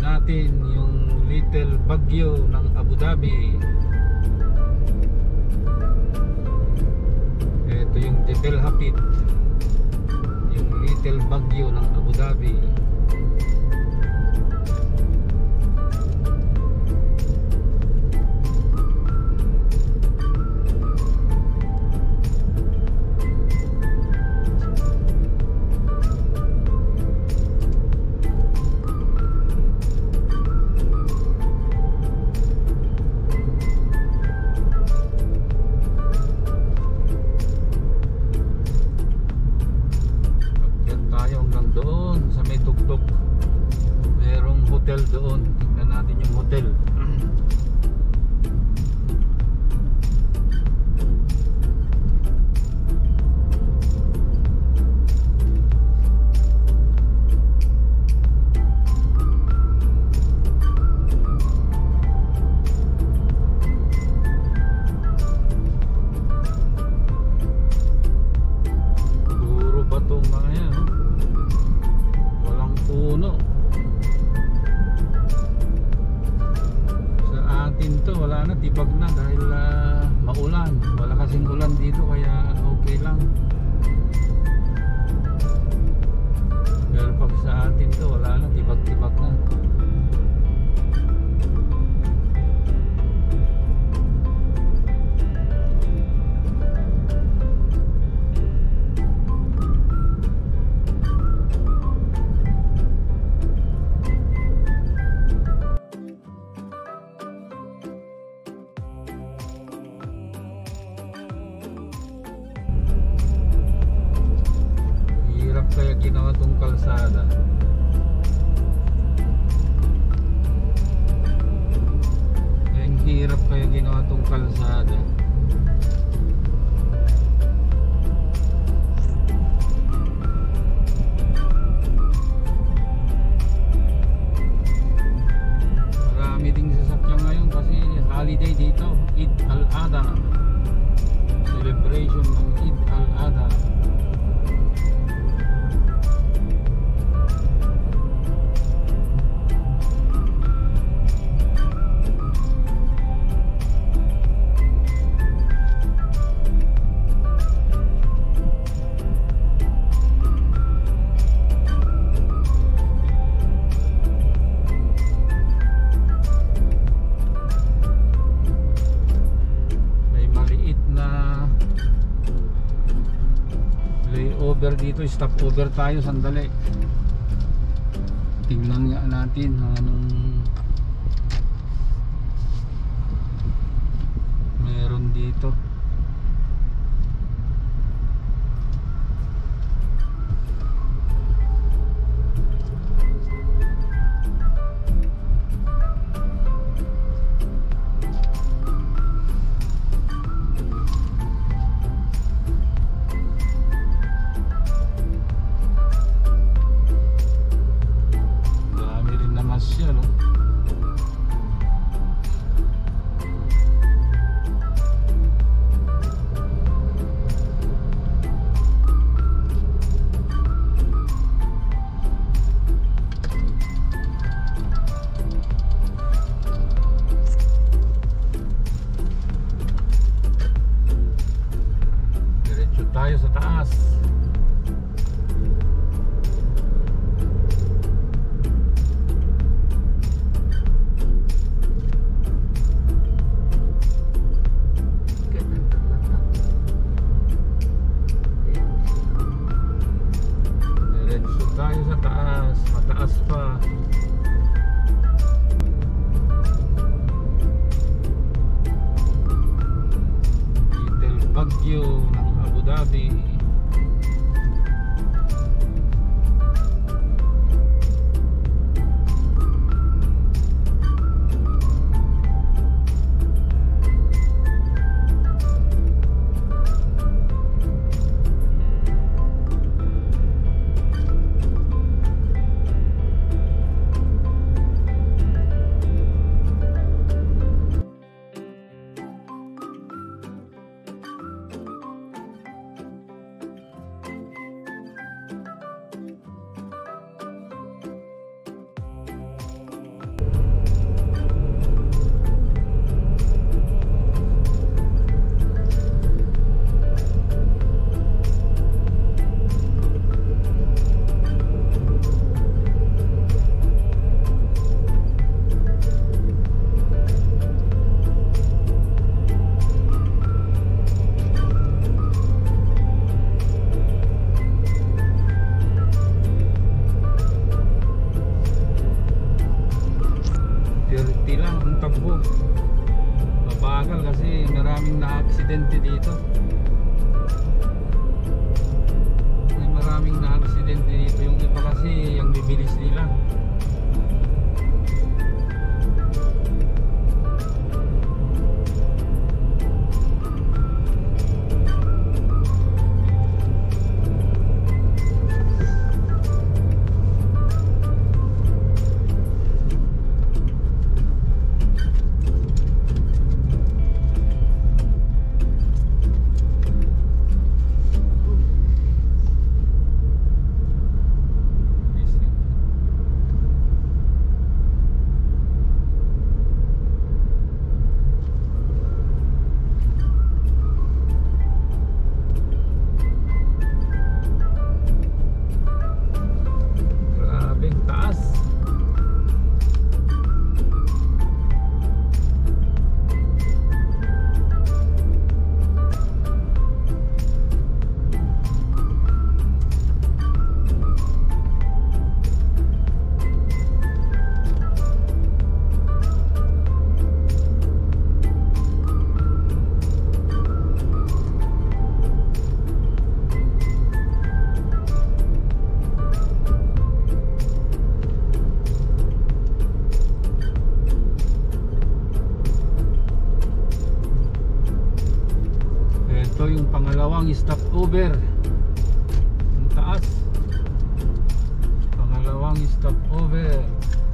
natin yung Little Baguio ng Abu Dhabi. Ito yung Jebel Hapit. Yung Little Baguio ng Abu Dhabi. Wala na, tibag na dahil ah, maulan. Wala kasing ulan dito kaya okay lang. Pero pag sa atin to, wala na, tibag-tibag na. 아나 dito stop over tayo sandali. Tingnan nga natin anong na-aksidente dito. Stopover. Ang taas. Pangalawang stopover. Malayo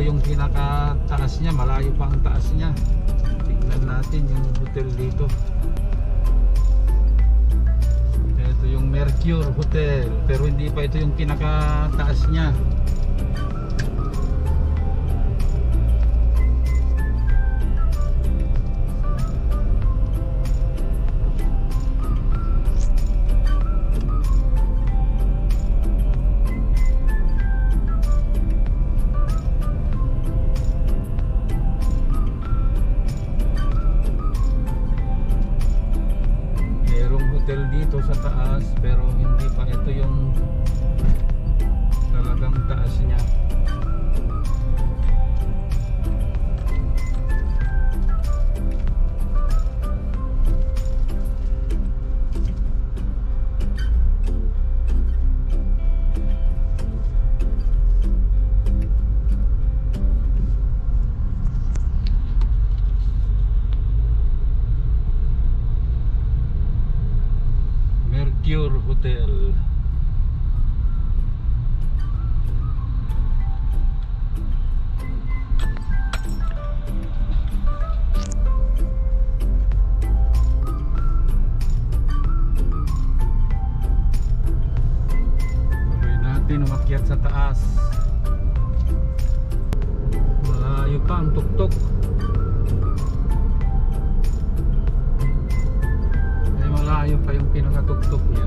ito yung pinakataas niya, malayo pa ang taas niya. Tignan natin yung hotel dito. Ito yung Mercure Hotel, pero hindi pa ito yung pinakataas niya. Pinakatuktok niya.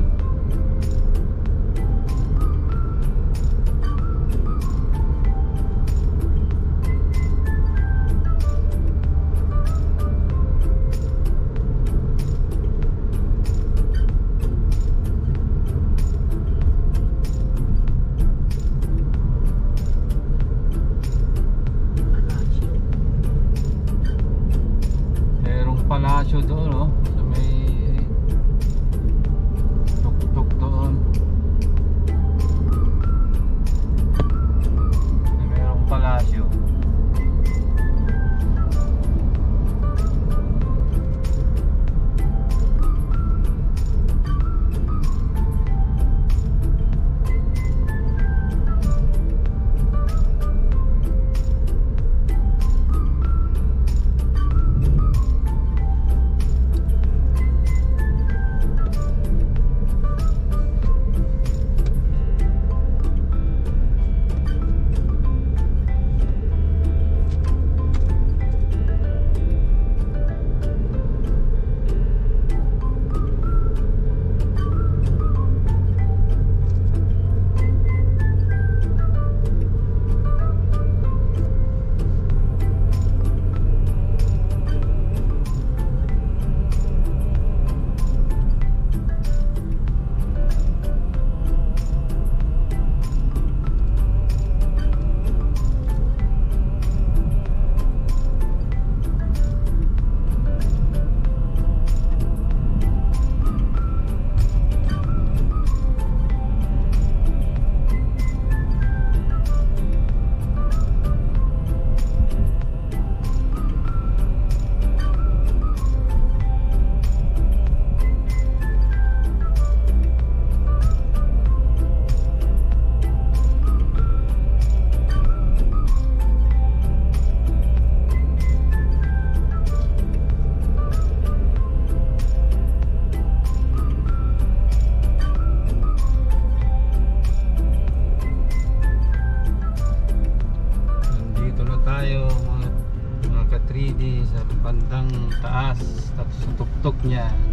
Palasyo doon, no?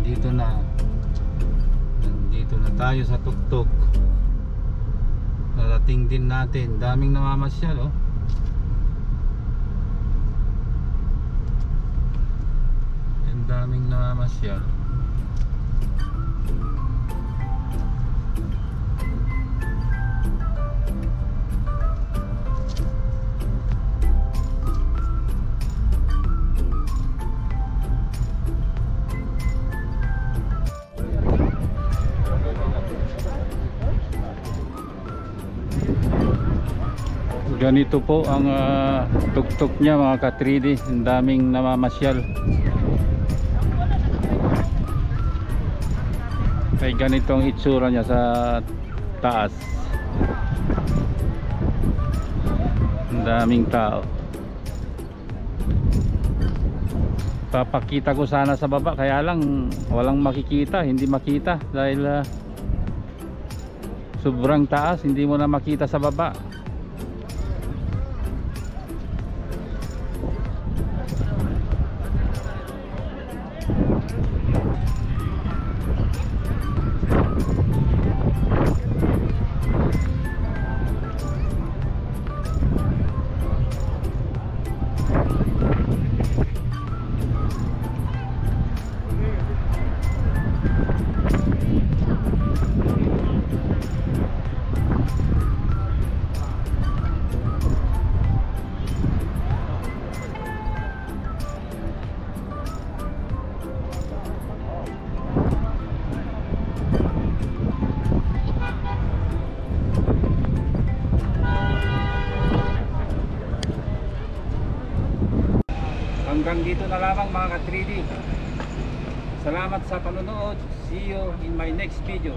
Dito na. Nandito na tayo sa tuktok. Narating din natin. Daming namamasyal oh. Daming namamasyal. Ganito po ang ah, tuktok niya mga ka-3D. Ang daming namamasyal. Ay ganito ang itsura niya sa taas. Ang daming tao. Papakita ko sana sa baba kaya lang walang makikita, hindi makita dahil ah, sobrang taas, hindi mo na makita sa baba. Na lamang mga ka-3D. Salamat sa panonood. See you in my next video.